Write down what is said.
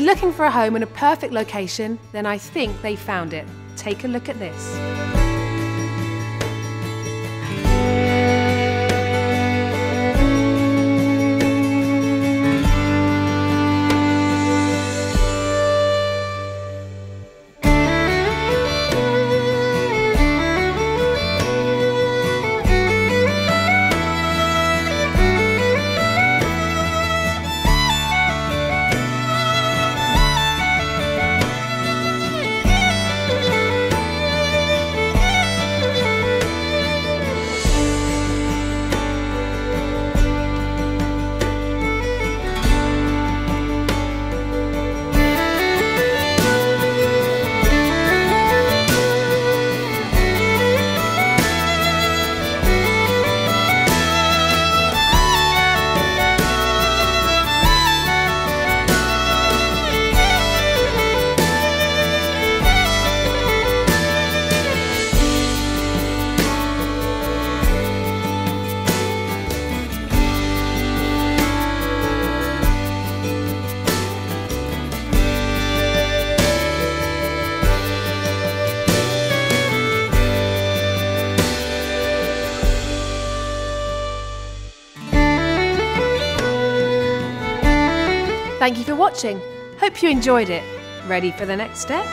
you're looking for a home in a perfect location, then I think they found it. Take a look at this. Thank you for watching. Hope you enjoyed it. Ready for the next step?